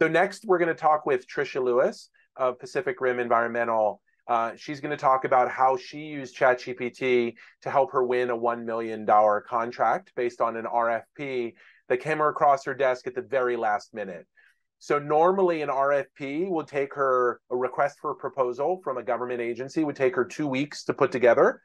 So next, we're going to talk with Tricia Lewis of Pacific Rim Environmental. Uh, she's going to talk about how she used ChatGPT to help her win a $1 million contract based on an RFP that came across her desk at the very last minute. So normally an RFP would take her a request for a proposal from a government agency would take her two weeks to put together.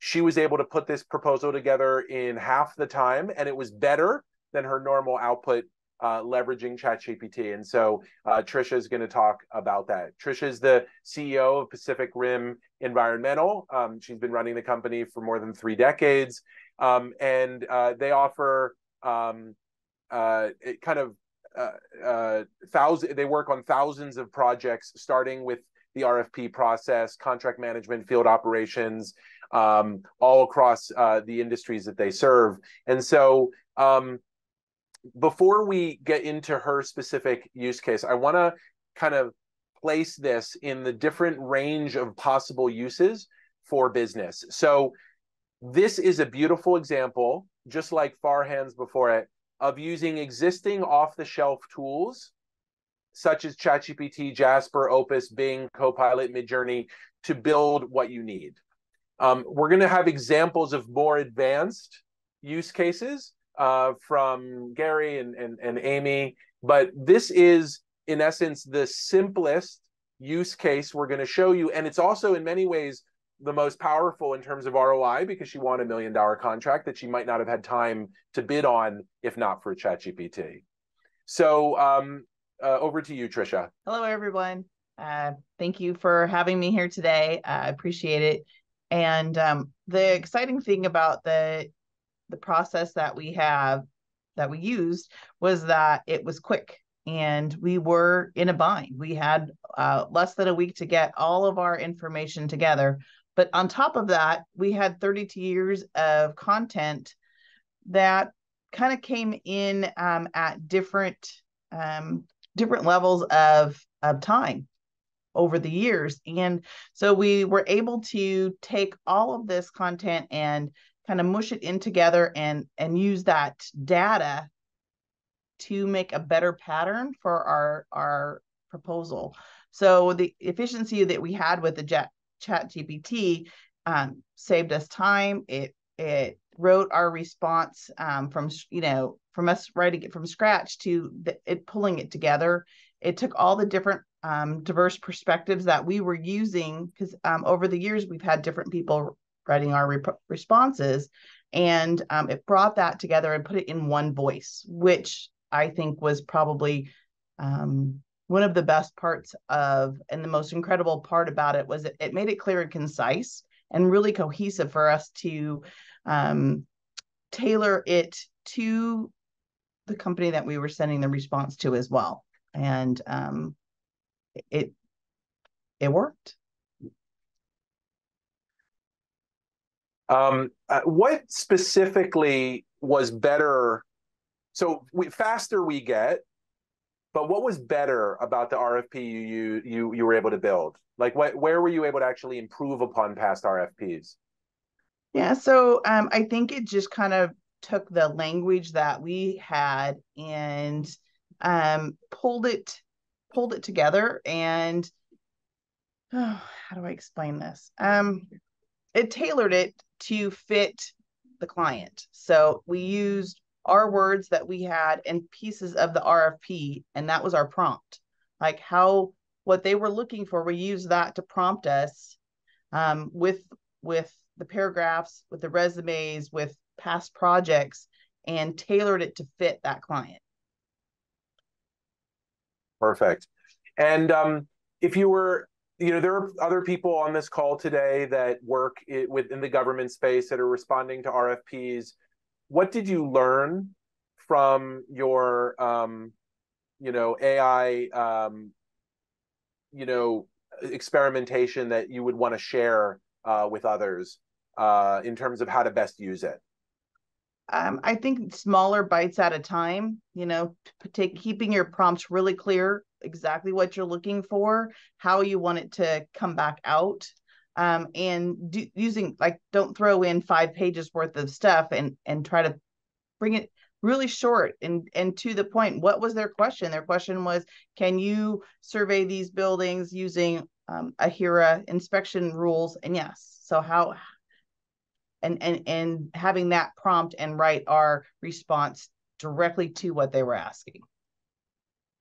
She was able to put this proposal together in half the time, and it was better than her normal output uh, leveraging ChatGPT. And so uh, Tricia is going to talk about that. Tricia is the CEO of Pacific Rim Environmental. Um, she's been running the company for more than three decades, um, and uh, they offer um, uh, kind of uh, uh, thousand. They work on thousands of projects, starting with the RFP process, contract management, field operations, um, all across the industries that they serve. And so um, before we get into her specific use case, I want to kind of place this in the different range of possible uses for business. So this is a beautiful example, just like Farhan's before it, of using existing off-the-shelf tools such as ChatGPT, Jasper, Opus, Bing, Copilot, Midjourney to build what you need. Um, we're going to have examples of more advanced use cases uh, from Gary and, and, and Amy. But this is, in essence, the simplest use case we're going to show you. And it's also, in many ways, the most powerful in terms of ROI because she won a million dollar contract that she might not have had time to bid on if not for ChatGPT. So um, uh, over to you, Tricia. Hello, everyone. Uh, thank you for having me here today. I appreciate it. And um, the exciting thing about the the process that we have that we used was that it was quick and we were in a bind. We had uh, less than a week to get all of our information together. But on top of that, we had 32 years of content that kind of came in um, at different um, different levels of of time over the years. And so we were able to take all of this content and kind of mush it in together and and use that data to make a better pattern for our our proposal. So the efficiency that we had with the chat, chat GPT um, saved us time. It it wrote our response um, from you know from us writing it from scratch to the, it pulling it together. It took all the different um, diverse perspectives that we were using because um, over the years we've had different people writing our rep- responses. And um, it brought that together and put it in one voice, which I think was probably um, one of the best parts of, and the most incredible part about it was it, it made it clear and concise and really cohesive for us to um, tailor it to the company that we were sending the response to as well. And um, it it worked. Um, uh, what specifically was better? So we, faster we get, but what was better about the RFP you you you you were able to build? Like, what where were you able to actually improve upon past RFPs? Yeah, so um, I think it just kind of took the language that we had and um, pulled it pulled it together and oh, how do I explain this? Um, it tailored it to fit the client. So we used our words that we had and pieces of the RFP, and that was our prompt. Like how what they were looking for, we used that to prompt us um, with with the paragraphs, with the resumes, with past projects, and tailored it to fit that client. Perfect. And um, if you were you know, there are other people on this call today that work it, within the government space that are responding to RFPs. What did you learn from your, um, you know, AI, um, you know, experimentation that you would want to share uh, with others uh, in terms of how to best use it? Um, I think smaller bites at a time. You know, take keeping your prompts really clear exactly what you're looking for, how you want it to come back out. Um, and do, using like don't throw in five pages worth of stuff and and try to bring it really short and and to the point. What was their question? Their question was, can you survey these buildings using um, AHERA inspection rules? And yes. So how and and and having that prompt and write our response directly to what they were asking.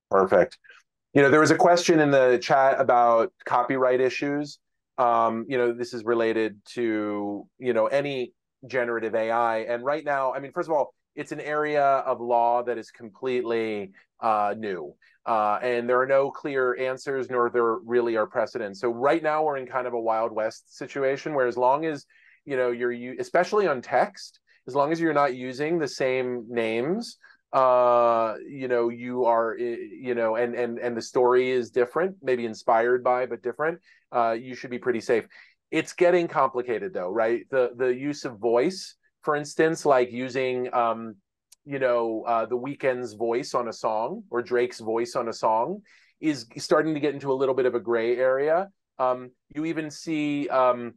Perfect. You know, there was a question in the chat about copyright issues. Um, you know, this is related to, you know, any generative AI. And right now, I mean, first of all, it's an area of law that is completely uh, new. Uh, and there are no clear answers, nor there really are precedents. So right now we're in kind of a wild west situation where as long as you know you're especially on text, as long as you're not using the same names, uh, you know you are you know and and and the story is different, maybe inspired by but different. Uh, you should be pretty safe. It's getting complicated though, right? The the use of voice, for instance, like using um, you know uh, the Weeknd's voice on a song or Drake's voice on a song is starting to get into a little bit of a gray area. Um, you even see, um,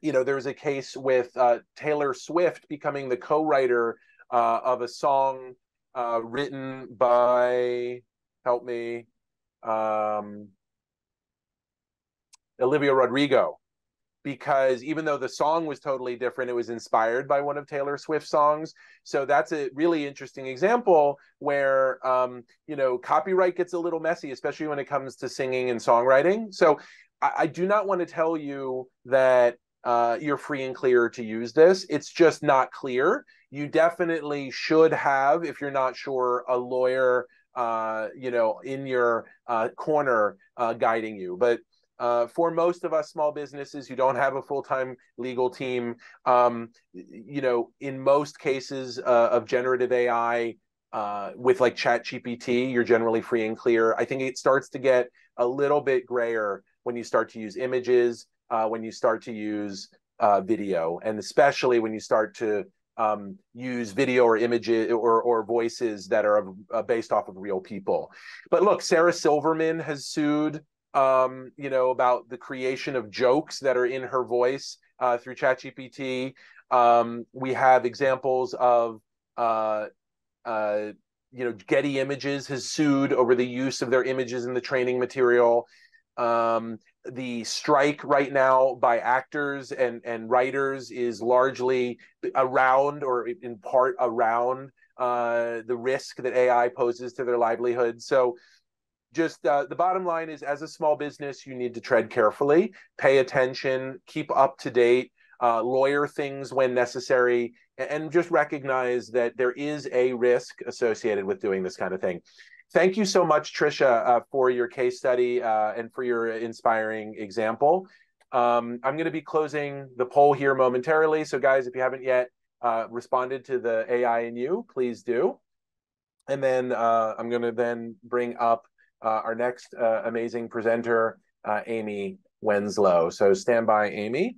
you know, there's a case with uh, Taylor Swift becoming the co-writer uh, of a song uh, written by, help me, um, Olivia Rodrigo because even though the song was totally different, it was inspired by one of Taylor Swift's songs. So that's a really interesting example where um, you know copyright gets a little messy, especially when it comes to singing and songwriting. So I, I do not want to tell you that uh, you're free and clear to use this. It's just not clear. You definitely should have, if you're not sure, a lawyer, uh, you know, in your uh, corner uh, guiding you. But uh, for most of us small businesses who don't have a full-time legal team, um, you know, in most cases uh, of generative AI, uh, with like Chat GPT, you're generally free and clear. I think it starts to get a little bit grayer when you start to use images, uh, when you start to use uh, video, and especially when you start to um, use video or images or, or voices that are uh, based off of real people. But look, Sarah Silverman has sued um, you know, about the creation of jokes that are in her voice uh, through ChatGPT. Um, we have examples of, uh, uh, you know, Getty Images has sued over the use of their images in the training material. Um, the strike right now by actors and, and writers is largely around or in part around uh, the risk that AI poses to their livelihood. So just uh, the bottom line is as a small business you need to tread carefully pay attention keep up to date uh, lawyer things when necessary and just recognize that there is a risk associated with doing this kind of thing thank you so much tricia uh, for your case study uh, and for your inspiring example um, i'm going to be closing the poll here momentarily so guys if you haven't yet uh, responded to the ai and you please do and then uh, i'm going to then bring up uh, our next uh, amazing presenter, Amy Wenslow. So stand by, Amy.